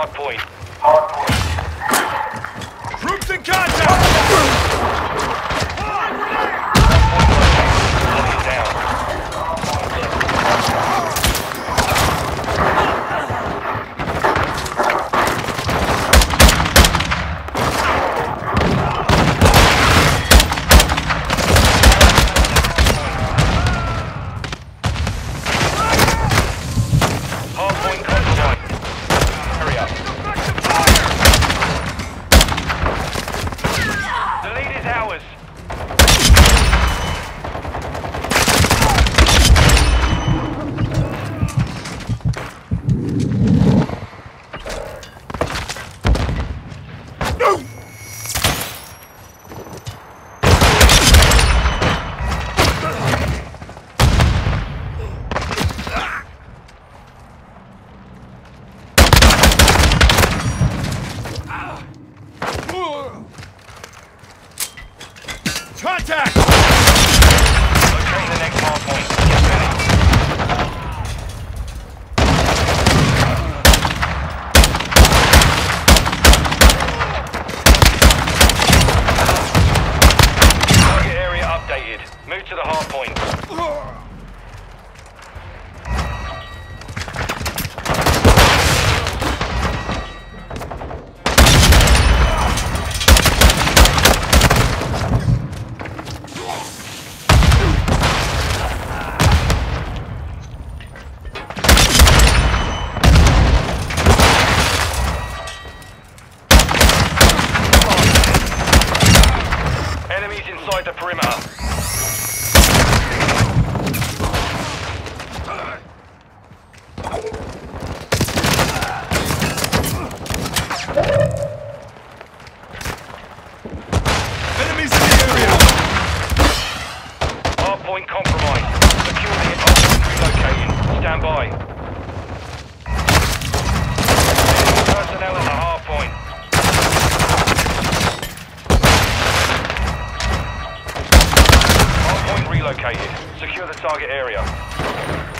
hard point. Hard point. Troops in contact! located. Secure the target area.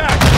attack!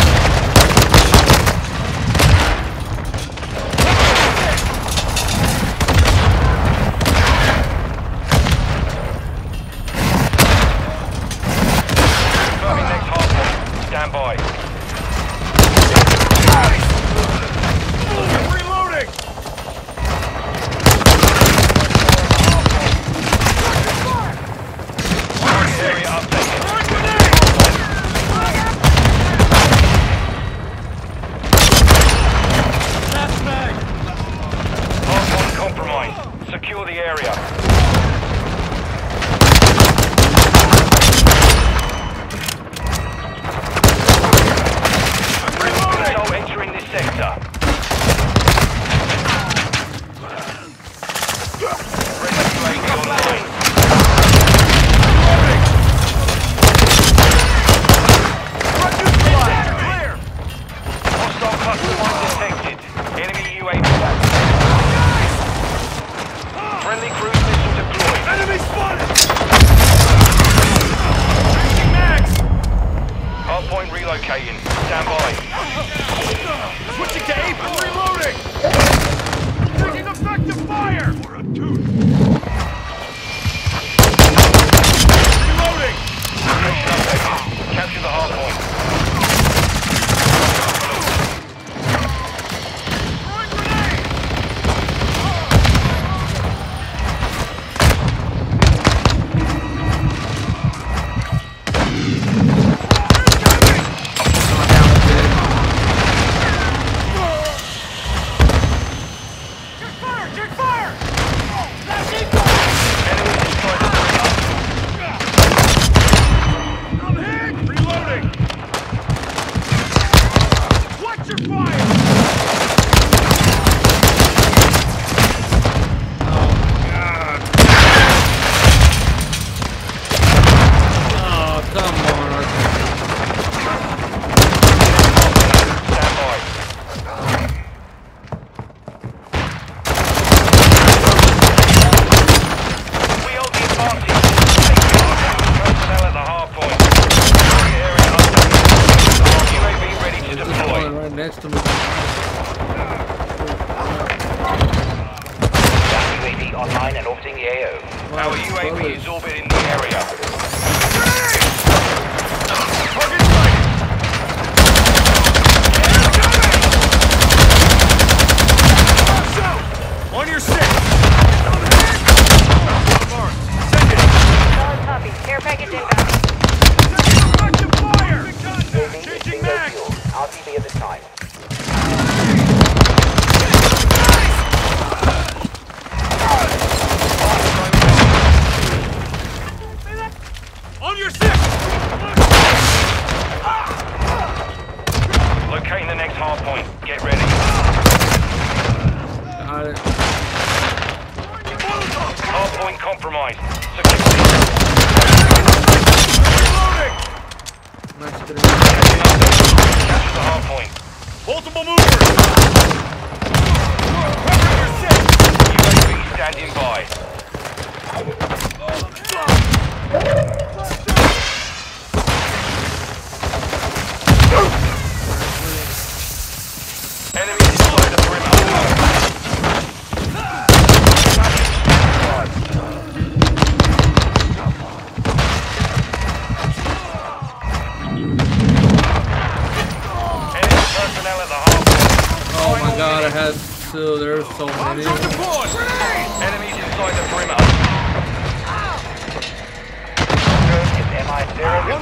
Our UAV is orbiting the area. Target! On your six! Package inbound. Send! Fire! Changing mag! I'll be the compromised. Reloading! Nice. Catching up. Capture the hard point. Multiple movers!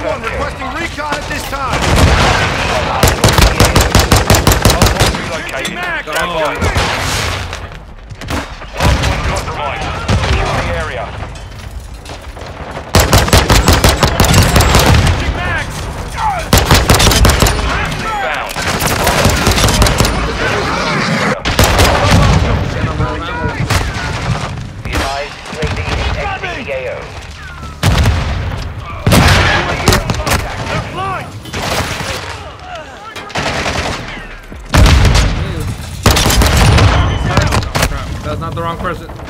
one requesting recon at this time. Relocated. Oh. present.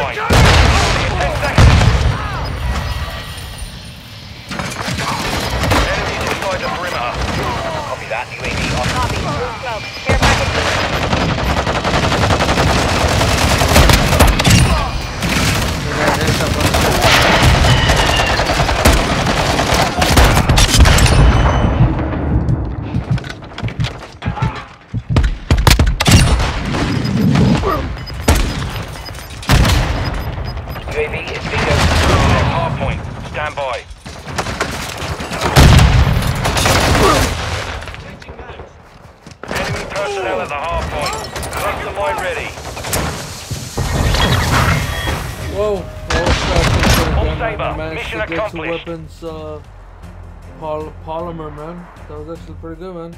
point. All Saber, mission accomplished. Weapons, uh, poly polymer, man. That was actually pretty good, man.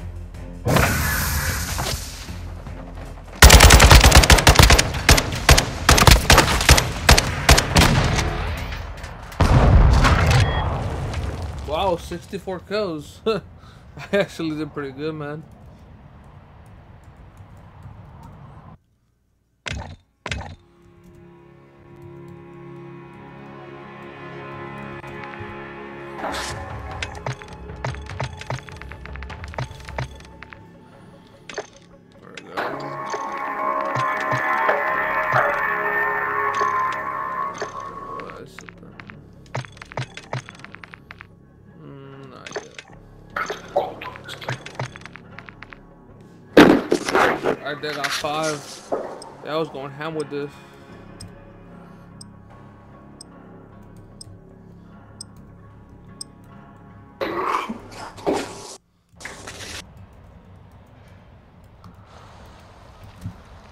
Wow, 64 kills. I actually did pretty good, man. Right there, got five. Yeah, I was going ham with this.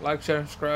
Like, share, subscribe.